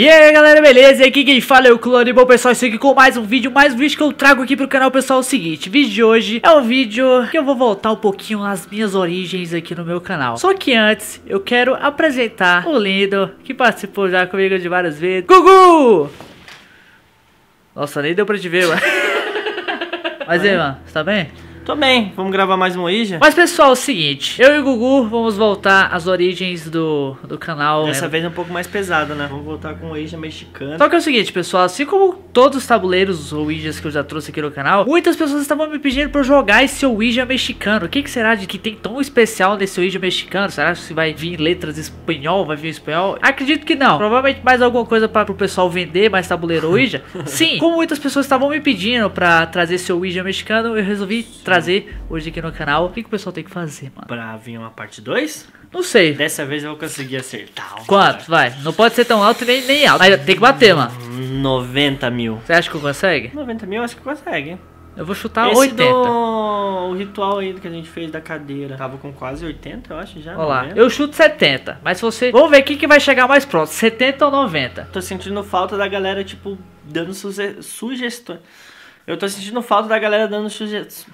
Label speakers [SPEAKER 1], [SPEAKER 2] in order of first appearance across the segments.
[SPEAKER 1] E aí galera, beleza? Aqui quem fala é o Clone. Bom pessoal, estou aqui com mais um vídeo, mais um vídeo que eu trago aqui pro canal pessoal é o seguinte O vídeo de hoje é um vídeo que eu vou voltar um pouquinho às minhas origens aqui no meu canal Só que antes, eu quero apresentar o lindo que participou já comigo de várias vezes Gugu! Nossa, nem deu pra te ver, mano Mas aí, mano, você tá bem?
[SPEAKER 2] Tô bem, vamos gravar mais um Ouija?
[SPEAKER 1] Mas pessoal, é o seguinte, eu e o Gugu vamos voltar às origens do, do canal.
[SPEAKER 2] Dessa
[SPEAKER 1] né?
[SPEAKER 2] vez é um pouco mais pesado, né? Vamos voltar com o Ouija mexicano.
[SPEAKER 1] Só que é o seguinte, pessoal, assim como todos os tabuleiros Ouijas que eu já trouxe aqui no canal, muitas pessoas estavam me pedindo pra eu jogar esse Ouija mexicano. O que, que será de que tem tão especial nesse Ouija mexicano? Será que vai vir letras espanhol, vai vir espanhol? Acredito que não. Provavelmente mais alguma coisa para o pessoal vender mais tabuleiro Ouija. Sim, como muitas pessoas estavam me pedindo pra trazer esse Ouija mexicano, eu resolvi trazer hoje aqui no canal. O que, que o pessoal tem que fazer, mano?
[SPEAKER 2] Pra vir uma parte 2?
[SPEAKER 1] Não sei.
[SPEAKER 2] Dessa vez eu vou conseguir acertar.
[SPEAKER 1] Quanto? Vai. Não pode ser tão alto nem, nem alto. Mas tem que bater, mano.
[SPEAKER 2] 90 mil.
[SPEAKER 1] Você acha que eu consegue?
[SPEAKER 2] 90 mil acho que consegue.
[SPEAKER 1] Eu vou chutar
[SPEAKER 2] Esse
[SPEAKER 1] 80.
[SPEAKER 2] do... O ritual aí que a gente fez da cadeira. Tava com quase 80, eu acho já.
[SPEAKER 1] Olha lá,
[SPEAKER 2] 90.
[SPEAKER 1] eu chuto 70. Mas se você. Vamos ver quem que vai chegar mais próximo: 70 ou 90.
[SPEAKER 2] Tô sentindo falta da galera, tipo, dando suge... sugestões. Eu tô sentindo falta da galera dando sugestões.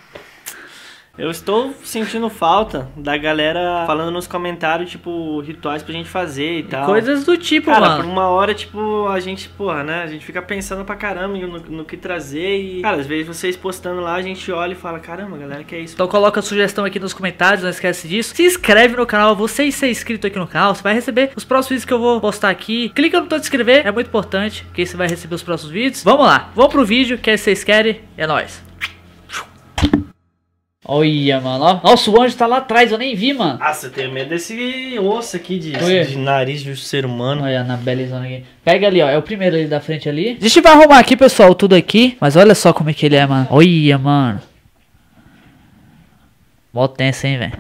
[SPEAKER 2] Eu estou sentindo falta da galera falando nos comentários, tipo, rituais pra gente fazer e tal.
[SPEAKER 1] Coisas do tipo,
[SPEAKER 2] Cara, por
[SPEAKER 1] mano.
[SPEAKER 2] uma hora, tipo, a gente, porra, né? A gente fica pensando pra caramba no, no que trazer e. Cara, às vezes vocês postando lá, a gente olha e fala, caramba, galera, que é isso?
[SPEAKER 1] Então coloca a sugestão aqui nos comentários, não esquece disso. Se inscreve no canal, você ser inscrito aqui no canal, você vai receber os próximos vídeos que eu vou postar aqui. Clica no botão de inscrever, é muito importante, porque você vai receber os próximos vídeos. Vamos lá, vamos pro vídeo, que é se vocês querem, é nóis. Olha, mano, ó. Nossa, o anjo tá lá atrás, eu nem vi, mano.
[SPEAKER 2] Nossa, eu tenho medo desse osso aqui de, de nariz de ser humano.
[SPEAKER 1] Olha na belezona aqui. Pega ali, ó. É o primeiro ali da frente ali. A gente vai arrumar aqui, pessoal, tudo aqui. Mas olha só como é que ele é, mano. Olha, mano. Mó tenso, hein, velho.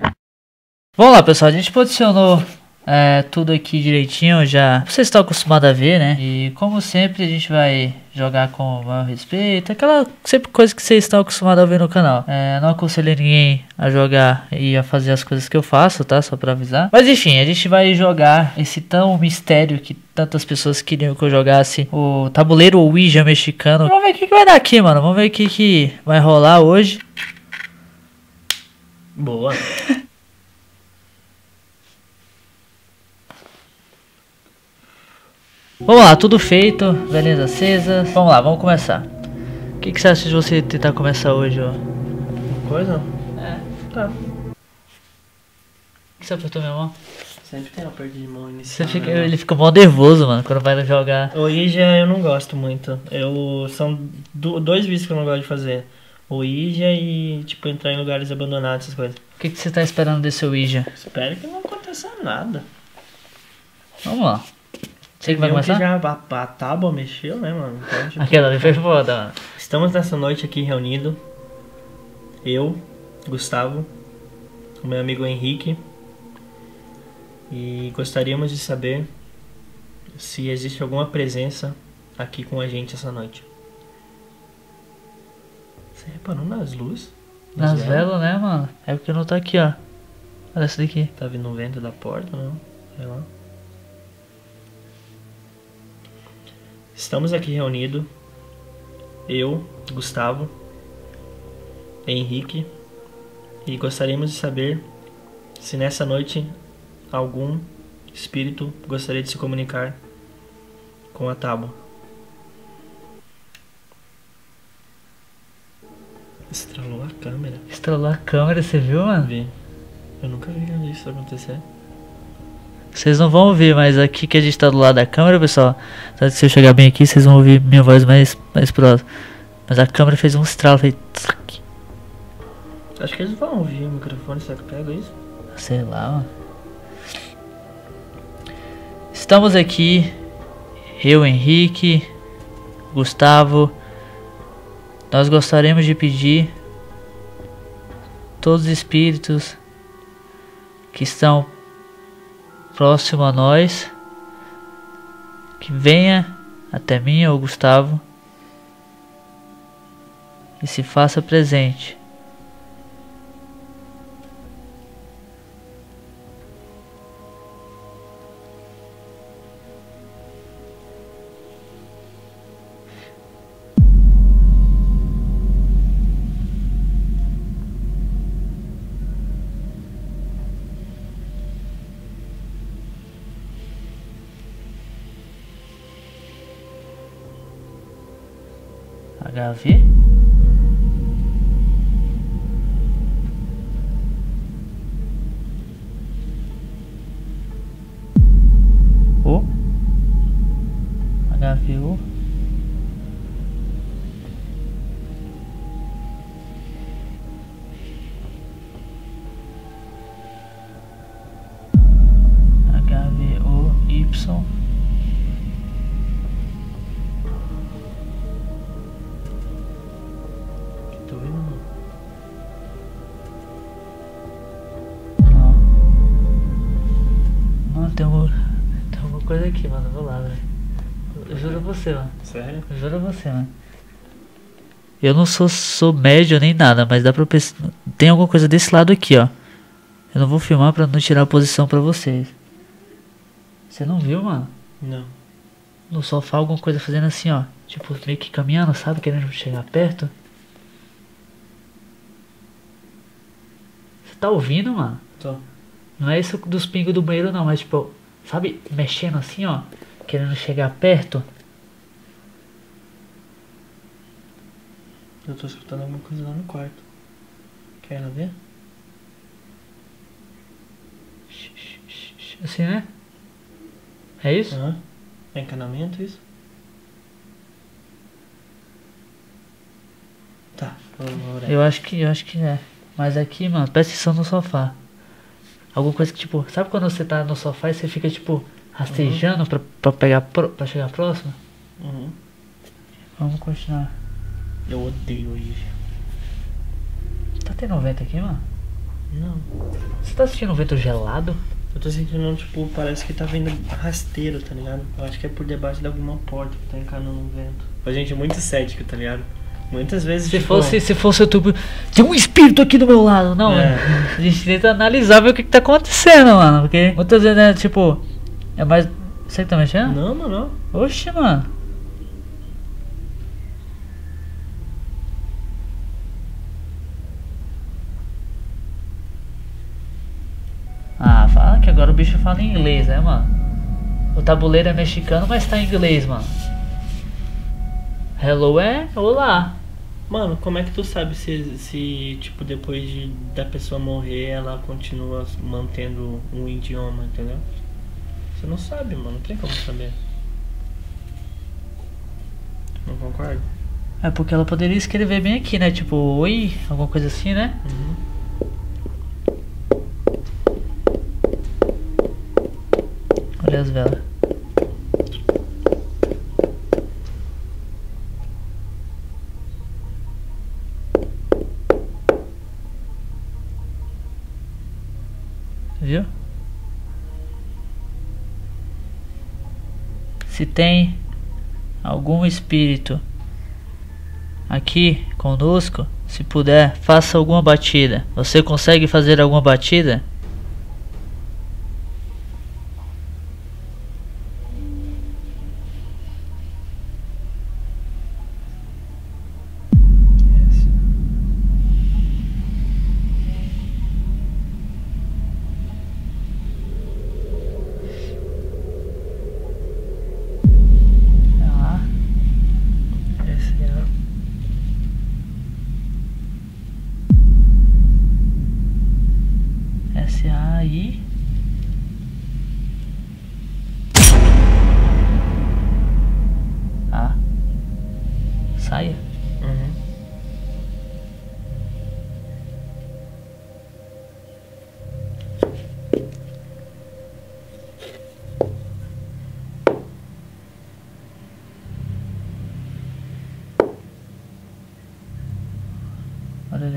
[SPEAKER 1] Vamos lá, pessoal. A gente posicionou é, tudo aqui direitinho já. Vocês estão acostumados a ver, né? E como sempre, a gente vai jogar com o maior respeito. Aquela sempre coisa que vocês estão acostumados a ver no canal. É, não aconselho ninguém a jogar e a fazer as coisas que eu faço, tá? Só pra avisar. Mas enfim, a gente vai jogar esse tão mistério que tantas pessoas queriam que eu jogasse. O tabuleiro Ouija mexicano. Vamos ver o que, que vai dar aqui, mano. Vamos ver o que, que vai rolar hoje.
[SPEAKER 2] Boa.
[SPEAKER 1] Vamos lá, tudo feito, velhinhas acesas. Vamos lá, vamos começar. O que, que você acha de você tentar começar hoje, ó?
[SPEAKER 2] Coisa?
[SPEAKER 1] É.
[SPEAKER 2] Tá.
[SPEAKER 1] Por que você apertou minha mão?
[SPEAKER 2] Sempre tem uma perda de mão inicial.
[SPEAKER 1] fica,
[SPEAKER 2] né?
[SPEAKER 1] ele fica mó nervoso, mano, quando vai jogar.
[SPEAKER 2] Ouija eu não gosto muito. Eu são do- dois vícios que eu não gosto de fazer. Ouija e tipo entrar em lugares abandonados, essas coisas.
[SPEAKER 1] O que, que você tá esperando desse Ouija?
[SPEAKER 2] Espero que não aconteça nada.
[SPEAKER 1] Vamos lá. Você que vai começar?
[SPEAKER 2] já a, a tábua mexeu, né, mano? Então, tipo,
[SPEAKER 1] Aquela ali foi foda, mano.
[SPEAKER 2] Estamos nessa noite aqui reunido. Eu, Gustavo, o meu amigo Henrique. E gostaríamos de saber se existe alguma presença aqui com a gente essa noite. Você reparou nas luzes?
[SPEAKER 1] Nas velas, né, mano? É porque não tá aqui, ó. Olha essa daqui.
[SPEAKER 2] Tá vindo um vento da porta, não? Sei lá. Estamos aqui reunidos. Eu, Gustavo, Henrique. E gostaríamos de saber se nessa noite algum espírito gostaria de se comunicar com a tábua. Estralou a câmera.
[SPEAKER 1] Estrelou a câmera, você viu, mano?
[SPEAKER 2] Vi. Eu nunca vi isso acontecer.
[SPEAKER 1] Vocês não vão ouvir, mas aqui que a gente tá do lado da câmera, pessoal. Que se eu chegar bem aqui, vocês vão ouvir minha voz mais, mais próxima. Mas a câmera fez um estralo, fez.
[SPEAKER 2] Acho que eles vão ouvir o microfone, será que pega isso?
[SPEAKER 1] Sei lá, mano. Estamos aqui, eu, Henrique, Gustavo. Nós gostaríamos de pedir todos os espíritos que estão próximos a nós que venha até mim ou Gustavo e se faça presente. 哎呦。
[SPEAKER 2] Sério?
[SPEAKER 1] Juro você, mano. Eu não sou, sou médio nem nada, mas dá pra pensar. Tem alguma coisa desse lado aqui, ó. Eu não vou filmar pra não tirar a posição pra vocês. Você não viu, mano?
[SPEAKER 2] Não.
[SPEAKER 1] No sofá alguma coisa fazendo assim, ó. Tipo, meio que caminhando, sabe? Querendo chegar perto. Você tá ouvindo, mano?
[SPEAKER 2] Tô.
[SPEAKER 1] Não é isso dos pingos do banheiro não, mas tipo, sabe, mexendo assim, ó, querendo chegar perto.
[SPEAKER 2] Eu tô escutando alguma coisa lá no quarto. Quer ela ver?
[SPEAKER 1] Assim, né? É isso?
[SPEAKER 2] Aham. É encanamento isso? Tá.
[SPEAKER 1] Eu acho que, eu acho que é. Mas aqui, mano, presta atenção no sofá. Alguma coisa que, tipo, sabe quando você tá no sofá e você fica, tipo, rastejando pra, pra pegar, pro, pra chegar próximo?
[SPEAKER 2] Uhum.
[SPEAKER 1] Vamos continuar.
[SPEAKER 2] Eu odeio isso.
[SPEAKER 1] Tá tendo vento aqui, mano?
[SPEAKER 2] Não.
[SPEAKER 1] Você tá sentindo um vento gelado?
[SPEAKER 2] Eu tô sentindo, tipo, parece que tá vindo rasteiro, tá ligado? Eu acho que é por debaixo de alguma porta que tá encanando um vento. A gente é muito cético, tá ligado? Muitas vezes,
[SPEAKER 1] Se
[SPEAKER 2] tipo,
[SPEAKER 1] fosse, se fosse o tubo. Tem um espírito aqui do meu lado, não.
[SPEAKER 2] É.
[SPEAKER 1] A gente tenta analisar ver o que, que tá acontecendo, mano. Porque muitas vezes, né, tipo. É mais. Você que tá mexendo?
[SPEAKER 2] Não, mano, não.
[SPEAKER 1] Oxe, mano. Agora o bicho fala em inglês, né, mano? O tabuleiro é mexicano, mas tá em inglês, mano. Hello é olá.
[SPEAKER 2] Mano, como é que tu sabe se, se tipo, depois de, da pessoa morrer, ela continua mantendo um idioma, entendeu? Você não sabe, mano, não tem como saber. Não concorda?
[SPEAKER 1] É porque ela poderia escrever bem aqui, né? Tipo, oi, alguma coisa assim, né?
[SPEAKER 2] Uhum.
[SPEAKER 1] As velas. Viu? Se tem algum espírito aqui conosco, se puder, faça alguma batida. Você consegue fazer alguma batida?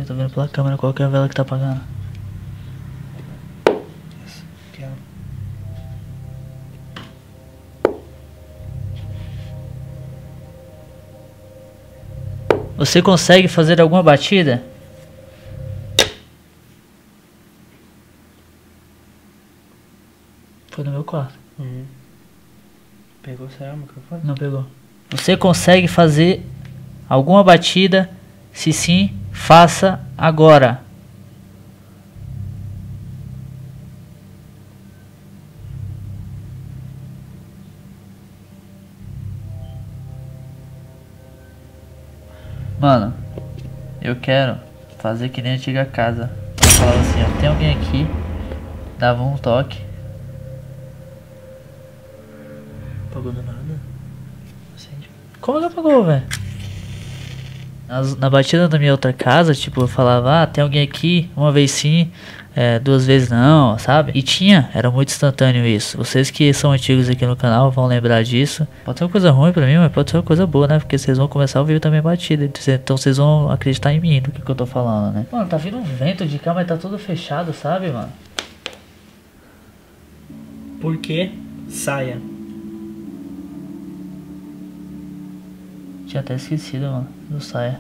[SPEAKER 1] Tô vendo pela câmera qual que é a vela que tá apagando.
[SPEAKER 2] Essa. Aquela.
[SPEAKER 1] Você consegue fazer alguma batida? Foi no meu quarto.
[SPEAKER 2] Uhum. Pegou, será, o microfone?
[SPEAKER 1] Não pegou. Você consegue fazer alguma batida? Se sim, faça agora. Mano, eu quero fazer que nem a antiga casa. Eu falava assim, ó, tem alguém aqui, dava um toque.
[SPEAKER 2] Apagou do nada?
[SPEAKER 1] Como que apagou, velho? Na batida da minha outra casa, tipo, eu falava, ah, tem alguém aqui, uma vez sim, é, duas vezes não, sabe? E tinha, era muito instantâneo isso. Vocês que são antigos aqui no canal vão lembrar disso. Pode ser uma coisa ruim pra mim, mas pode ser uma coisa boa, né? Porque vocês vão começar a ouvir também batida. Então vocês vão acreditar em mim do que, que eu tô falando, né? Mano, tá vindo um vento de cá, mas tá tudo fechado, sabe, mano?
[SPEAKER 2] Por que saia?
[SPEAKER 1] Tinha até esquecido, mano, do saia.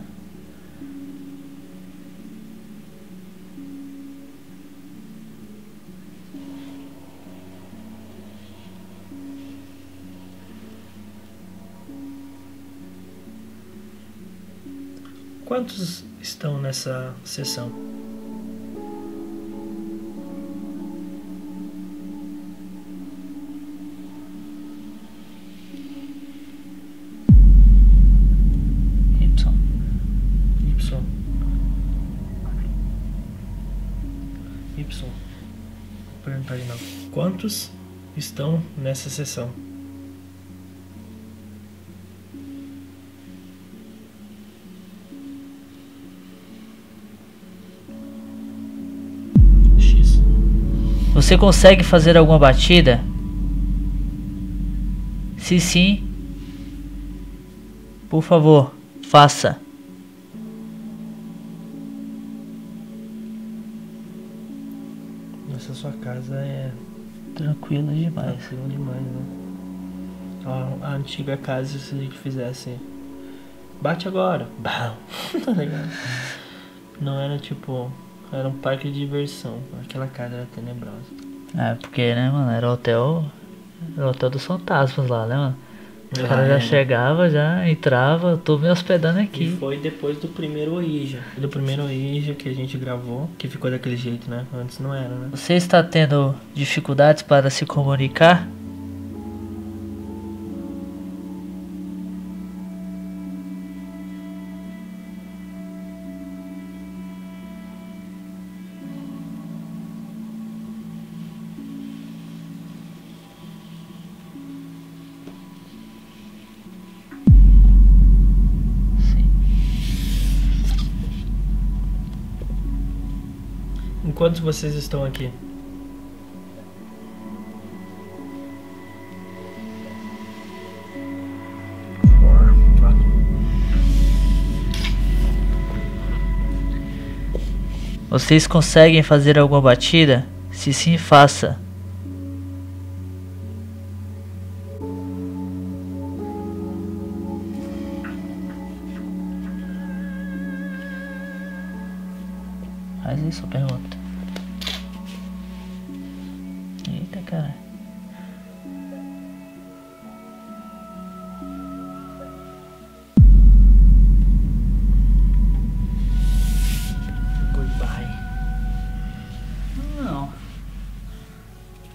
[SPEAKER 2] Quantos estão nessa sessão? Novo. Quantos estão nessa sessão? X.
[SPEAKER 1] Você consegue fazer alguma batida? Se sim, por favor, faça.
[SPEAKER 2] Essa sua casa é
[SPEAKER 1] Tranquilo demais.
[SPEAKER 2] tranquila demais, né? A, a antiga casa, se a gente fizesse. Bate agora! Bam! tá ligado? Não era tipo. Era um parque de diversão. Aquela casa era tenebrosa.
[SPEAKER 1] É, porque, né, mano, era o hotel. Era o hotel dos fantasmas lá, né, mano? O
[SPEAKER 2] Ah,
[SPEAKER 1] cara já
[SPEAKER 2] é.
[SPEAKER 1] chegava, já entrava, tô me hospedando
[SPEAKER 2] E
[SPEAKER 1] aqui.
[SPEAKER 2] foi depois do primeiro Ouija. Do primeiro Ouija que a gente gravou, que ficou daquele jeito, né? Antes não era, né?
[SPEAKER 1] Você está tendo dificuldades para se comunicar?
[SPEAKER 2] Enquanto vocês estão aqui.
[SPEAKER 1] Vocês conseguem fazer alguma batida? Se sim, faça.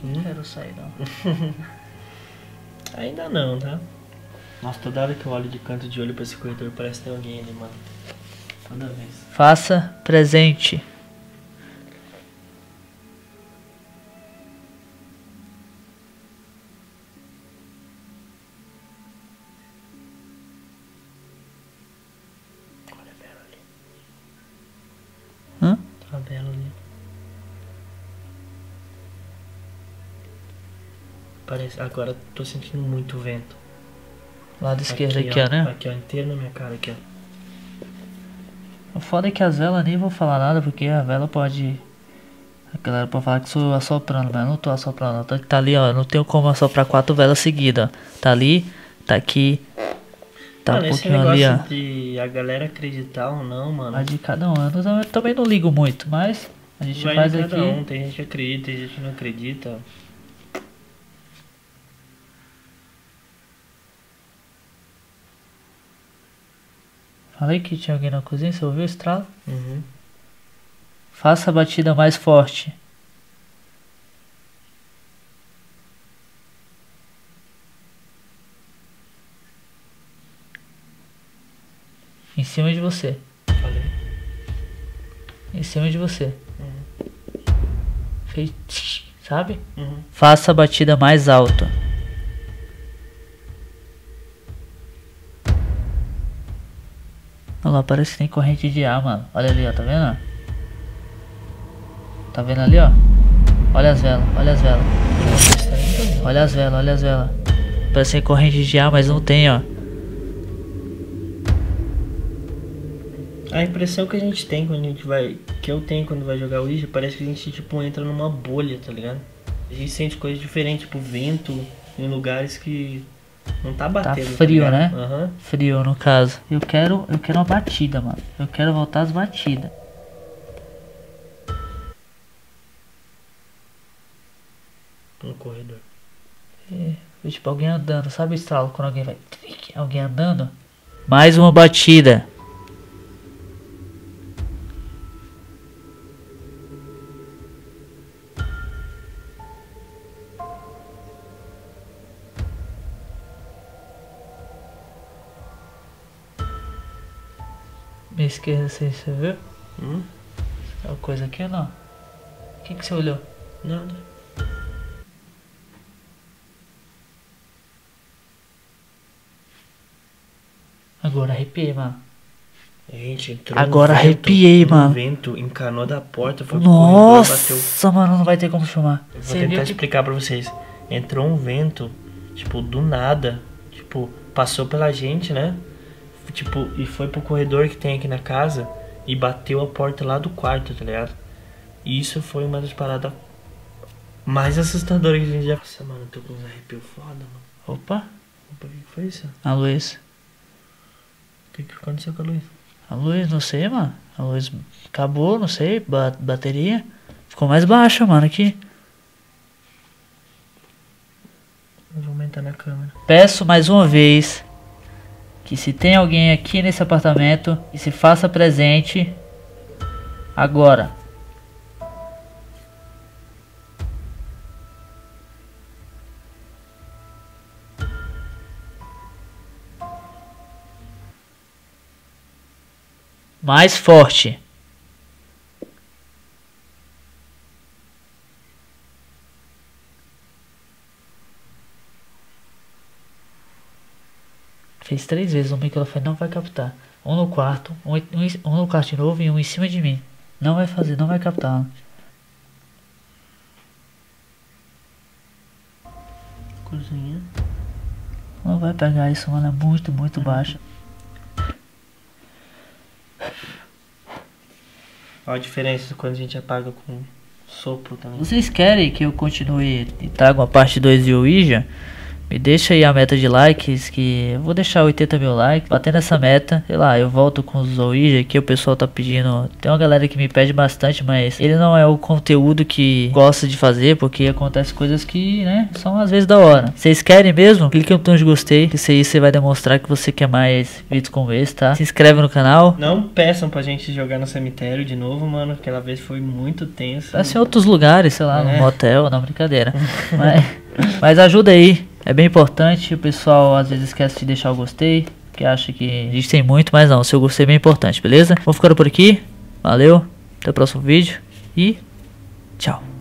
[SPEAKER 1] Não
[SPEAKER 2] Hum?
[SPEAKER 1] quero sair não.
[SPEAKER 2] Ainda não, tá? Nossa, toda hora que eu olho de canto de olho pra esse corredor parece que tem alguém ali, mano. Toda vez.
[SPEAKER 1] Faça presente.
[SPEAKER 2] Parece. Agora tô sentindo muito vento.
[SPEAKER 1] Lado esquerdo aqui, ó, né?
[SPEAKER 2] Aqui, ó, inteiro na minha cara aqui, ó.
[SPEAKER 1] O foda é que as velas nem vou falar nada, porque a vela pode. A galera pode falar que sou assoprando, mas eu não tô assoprando. não. Tá, tá ali, ó. Não tenho como assoprar quatro velas seguidas. ó. Tá ali, tá aqui. Tá
[SPEAKER 2] mano,
[SPEAKER 1] um
[SPEAKER 2] esse
[SPEAKER 1] pouquinho ali, ó.
[SPEAKER 2] de a galera acreditar ou não, mano.
[SPEAKER 1] A de cada um. Eu também- eu não ligo muito, mas a gente
[SPEAKER 2] vai
[SPEAKER 1] faz
[SPEAKER 2] de
[SPEAKER 1] aqui.
[SPEAKER 2] um. Tem gente que acredita, tem gente que não acredita.
[SPEAKER 1] Falei que tinha alguém na cozinha, você ouviu o estralo?
[SPEAKER 2] Uhum.
[SPEAKER 1] Faça a batida mais forte. Em cima de você.
[SPEAKER 2] Falei.
[SPEAKER 1] Em cima de você. Fez. Sabe?
[SPEAKER 2] Uhum.
[SPEAKER 1] Faça a batida mais alta. Olha parece que tem corrente de ar, mano. Olha ali, ó, tá vendo? Tá vendo ali, ó? Olha as velas, olha as velas. Olha as velas, olha as velas. Parece que tem corrente de ar, mas não tem, ó.
[SPEAKER 2] A impressão que a gente tem quando a gente vai. Que eu tenho quando vai jogar Ouija, parece que a gente tipo entra numa bolha, tá ligado? A gente sente coisas diferentes, tipo vento em lugares que não tá
[SPEAKER 1] Tá
[SPEAKER 2] batendo.
[SPEAKER 1] frio,
[SPEAKER 2] ligado?
[SPEAKER 1] né?
[SPEAKER 2] Aham.
[SPEAKER 1] Frio, no caso. Eu quero, eu quero uma batida, mano. Eu quero voltar as batidas.
[SPEAKER 2] No corredor.
[SPEAKER 1] É, tipo, alguém andando. Sabe o estralo quando alguém vai... Alguém andando? Mais uma batida. Esquerda, você, você viu?
[SPEAKER 2] Hum?
[SPEAKER 1] É uma coisa aqui ou não? O que, que você olhou?
[SPEAKER 2] Nada.
[SPEAKER 1] Agora arrepiei, mano.
[SPEAKER 2] Gente entrou
[SPEAKER 1] Agora
[SPEAKER 2] um vento,
[SPEAKER 1] arrepiei,
[SPEAKER 2] um
[SPEAKER 1] mano.
[SPEAKER 2] vento encanou da porta, foi pro corredor, bateu.
[SPEAKER 1] Nossa, mano, não vai ter como filmar.
[SPEAKER 2] Eu Vou
[SPEAKER 1] Você
[SPEAKER 2] tentar
[SPEAKER 1] viu que
[SPEAKER 2] explicar pra vocês. Entrou um vento, tipo, do nada. Tipo, passou pela gente, né? Tipo, e foi pro corredor que tem aqui na casa e bateu a porta lá do quarto, tá ligado? E isso foi uma das paradas mais assustadoras que a gente já. Nossa, mano, tô com uns arrepios foda, mano.
[SPEAKER 1] Opa,
[SPEAKER 2] Opa, o que foi isso?
[SPEAKER 1] a luz.
[SPEAKER 2] O que, que aconteceu com a luz?
[SPEAKER 1] A luz, não sei, mano. A luz acabou, não sei. Ba bateria. Ficou mais baixa, mano, aqui.
[SPEAKER 2] Vou aumentar na câmera.
[SPEAKER 1] Peço mais uma vez que se tem alguém aqui nesse apartamento, que se faça presente agora. Mais forte. Fez três vezes o microfone não vai captar. Um no quarto, um, um, um no quarto de novo e um em cima de mim. Não vai fazer, não vai captar.
[SPEAKER 2] Cozinha.
[SPEAKER 1] Não vai pegar isso, mano. É muito, muito baixo.
[SPEAKER 2] Olha a diferença quando a gente apaga com sopro também.
[SPEAKER 1] Vocês querem que eu continue e traga uma parte 2 de Ouija? Me deixa aí a meta de likes, que eu vou deixar 80 mil likes. Batendo essa meta, sei lá, eu volto com os Ouija, que o pessoal tá pedindo. Tem uma galera que me pede bastante, mas ele não é o conteúdo que gosta de fazer, porque acontece coisas que, né, são às vezes da hora. Vocês querem mesmo? Clique no botão de gostei, que isso aí você vai demonstrar que você quer mais vídeos como esse, tá? Se inscreve no canal.
[SPEAKER 2] Não peçam pra gente jogar no cemitério de novo, mano. Aquela vez foi muito tenso.
[SPEAKER 1] Em outros lugares, sei lá,
[SPEAKER 2] É.
[SPEAKER 1] no motel, não, brincadeira. mas, mas ajuda aí, é bem importante. O pessoal às vezes esquece de deixar o gostei, que acha que a gente tem muito, mas não, o seu gostei é bem importante, beleza? Vou ficando por aqui, valeu, até o próximo vídeo e tchau.